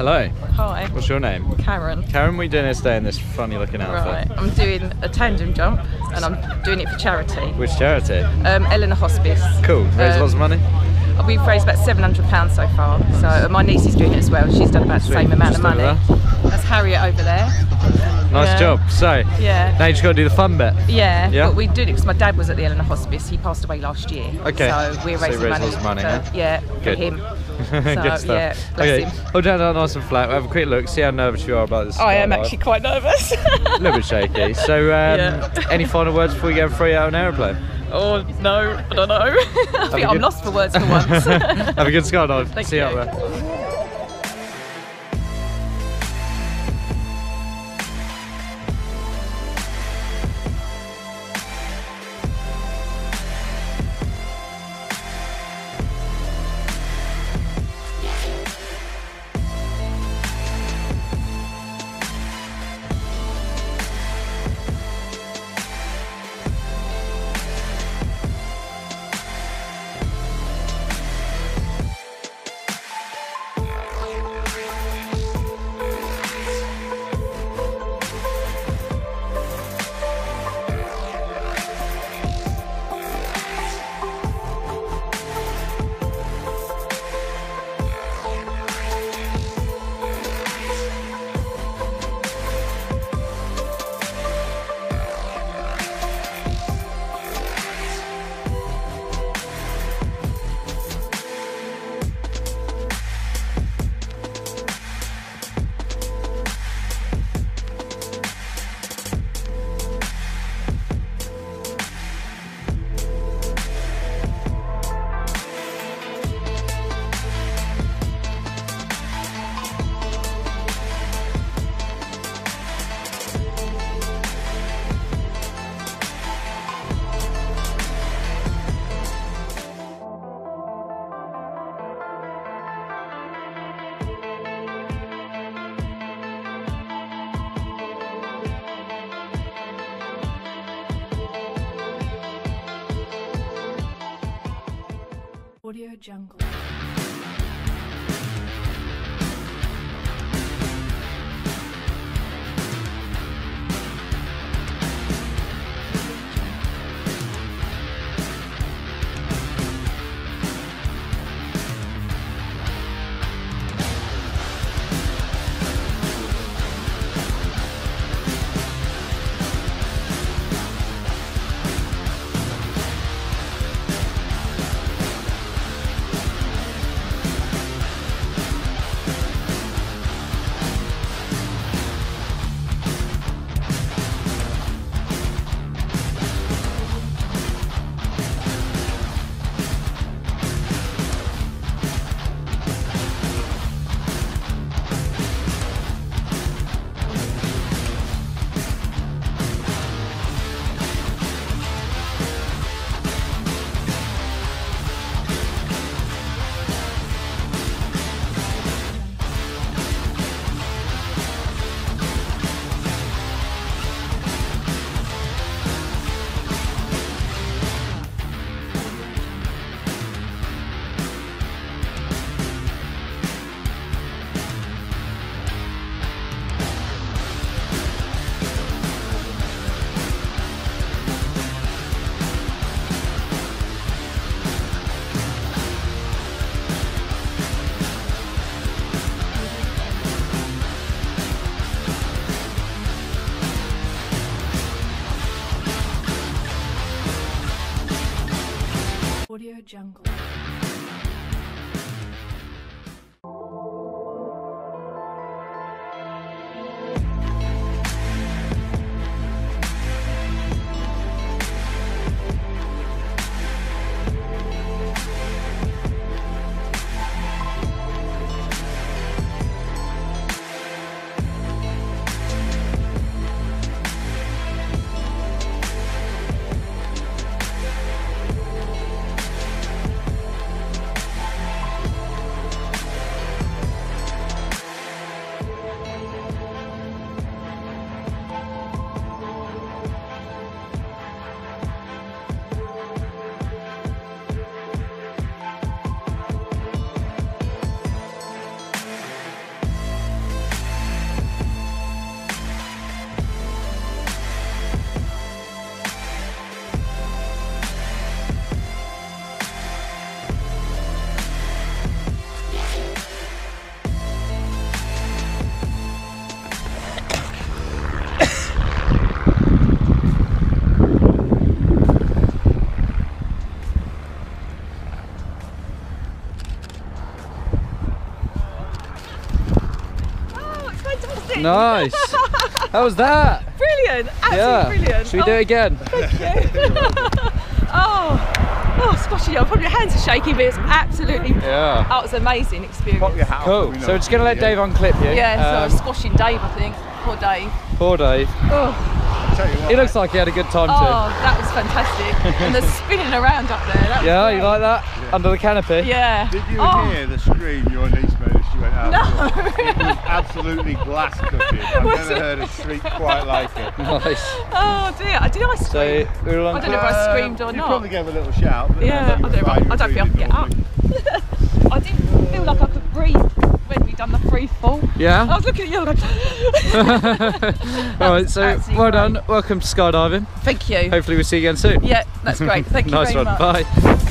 Hello. Hi, What's your name? Karen. Karen, what are you doing here today in this funny looking outfit? Right, I'm doing a tandem jump and I'm doing it for charity. Which charity? Um, Ellenor Hospice. Cool. Raise Um, lots of money? We've raised about £700 so far. So uh, my niece is doing it as well. She's done about the same amount Just of money. That's Harriet over there. Nice yeah. job. So, Yeah. now you just got to do the fun bit. Yeah, Yeah? but we did it because my dad was at the Ellenor Hospice. He passed away last year. Okay. So we're raising raised money. lots of money, for, huh? Yeah, for Good. him. Good stuff. yeah, okay, him. hold down nice and flat. We'll have a quick look, see how nervous you are about this. I am skydive. actually quite nervous. a little bit shaky. So, um, Yeah. any final words before we go free out on an aeroplane? oh no, I don't know. I think I'm good- lost for words for once. Have a good skydive. Thank see you you. up there. Audio Jungle. Audio Jungle. Nice. How was that? Brilliant. Absolutely yeah. brilliant. Should we do it again? Thank you. oh, oh, squashing. Yeah, probably your hands are shaking, but it's absolutely. Yeah. Oh, it was an amazing experience. Pop your hat on so Cool. we So we're just gonna let. Dave unclip you. Yeah, so I was Um, squashing Dave, I think. Poor Dave. poor Dave. Oh, Tell you what, He looks like he had a good time too. oh that was fantastic. and the spinning around up there. That was Yeah, great. you like that? Under the canopy? Yeah. Did you oh, hear the scream your niece made as she went out? No. It was absolutely glass cutting. I've Was never it? heard a shriek quite like it. Nice. Oh dear. Did I So scream? we I don't know if I screamed or Um, you not. probably gave a little shout. But Yeah, I don't, were know, I were don't think I can get up. I didn't feel like I could breathe when we done the free fall. Yeah. I was looking at you like, Alright, so absolutely well great. done. Welcome to skydiving. thank you. Hopefully we'll see you again soon. Yeah, that's great. Thank you nice one. much. Bye.